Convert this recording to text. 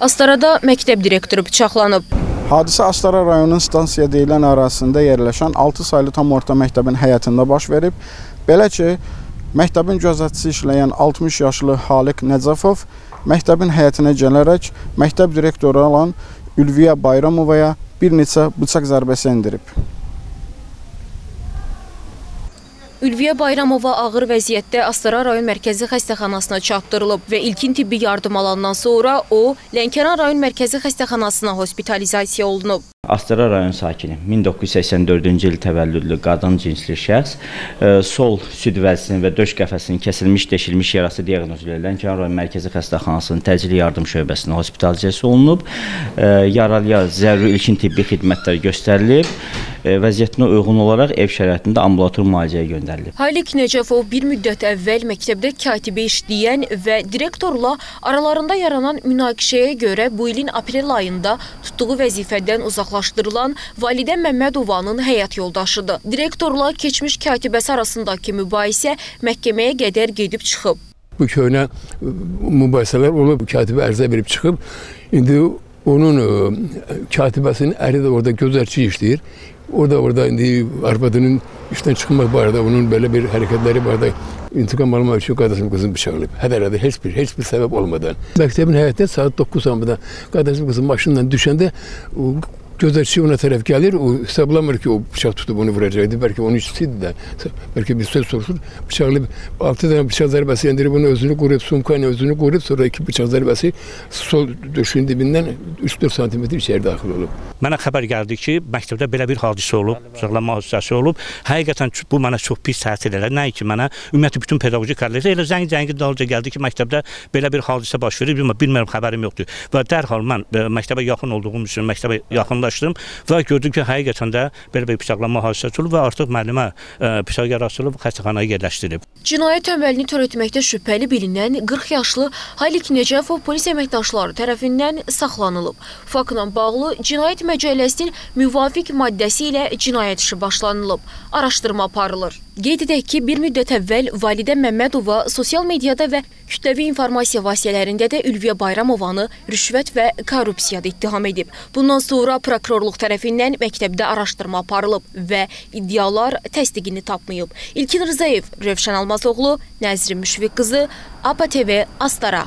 Astarada məktəb direktoru bıçaqlanıb. Hadisə Astara rayonunun stansiya deyilən ərazisində yerləşən 6 saylı tam orta məktəbin həyətində baş verib. Belə ki, məktəbin gözətçisi işləyən 60 yaşlı Haliq Nəcəfov məktəbin həyətinə gələrək məktəb direktoru olan Ülviyə Bayramovaya bir neçə bıçaq zərbəsi endirib. Ülviyə Bayramova ağır vəziyyətdə Astara rayon mərkəzi xəstəxanasına çatdırılıb və ilkin tibbi yardım alandan sonra o Lənkəran rayon mərkəzi xəstəxanasına hospitalizasiya olunub. Astara rayon sakini 1984-cü il təvəllüdlü qadın cinsli şəxs e, sol süd vəzisinin və döş qəfəsinin kəsilmiş, deşilmiş yarası diaqnozu ilə Lənkəran rayon mərkəzi xəstəxanasının təcili yardım şöbəsinə hospitalizasiya olunub. E, yaralıya zəruri ilkin tibbi xidmətlər göstərilib vəziyyətinə uyğun olaraq ev şəraitində ambulator müalicəyə göndərilib. Halik Necəfov bir müddət əvvəl məktəbdə katibə işləyən və direktorla aralarında yaranan münaqişəyə görə bu ilin aprel ayında tutduğu vəzifədən uzaqlaşdırılan Validə Məmmədovanın həyat yoldaşıdır. Direktorla keçmiş katibəsi arasındakı mübahisə məhkəməyə qədər gedib çıxıb. Bu köhnə mübahisələr olub, katibə ərizə verib çıxıb. İndi onun ə, katibəsinin əri də orada gözəlçi işləyir. Orada orada indi arvadının işdən çıxmaq barədə onun belə bir hərəkətləri barədə intiqam almaq üçün qardaşım qızını bıçaqlayıb. Hədələdi heç bir heç bir səbəb olmadan. Məktəbin həyətində saat 9 samında qardaşım qızı maşınla düşəndə gözətçi ona tərəf gəlir, o hesablamır ki, o bıçaq tutub onu vuracaqdı. Bəlkə onun işçisidir də. Bəlkə bir söz soruşur. Bıçaqlayıb 6 dənə bıçaq zərbəsi endirib onu özünü qoruyub, sumka ilə özünü qoruyub, sonra iki bıçaq zərbəsi sol döşünün dibindən 3-4 sm içəri daxil olub. Mənə xəbər gəldi ki, məktəbdə belə bir hadisə olub, bıçaqlanma hadisəsi olub. Həqiqətən bu mənə çox pis təsir elədi. Nəinki mənə, ümumiyyətlə bütün pedaqoji kollec elə zəng zəngi dalca gəldi ki, məktəbdə belə bir hadisə baş verib, bilmirəm xəbərim yoxdur. Və dərhal mən ə, məktəbə yaxın olduğum üçün məktəbə yaxınlaşdım və gördüm ki, həqiqətən də belə bir bıçaqlanma hadisəsi olub və artıq müəllimə bıçaq yarası olub xəstəxanaya yerləşdirilib. Cinayət əməlini törətməkdə şübhəli bilinən 40 yaşlı Halik Necəfov polis əməkdaşları tərəfindən saxlanılıb. Faktla bağlı Cinayət Məcəlləsinin müvafiq maddəsi ilə cinayət işi başlanılıb. Araşdırma aparılır. Qeyd edək ki, bir müddət əvvəl Validə Məmmədova sosial mediada və kütləvi informasiya vasitələrində də Ülviyə Bayramovanı rüşvət və korrupsiyada ittiham edib. Bundan sonra prokurorluq tərəfindən məktəbdə araşdırma aparılıb və iddialar təsdiqini tapmayıb. İlkin Rzayev, Rövşən Almazoğlu, Nəzrin Müşfiq qızı, APA TV, Astara.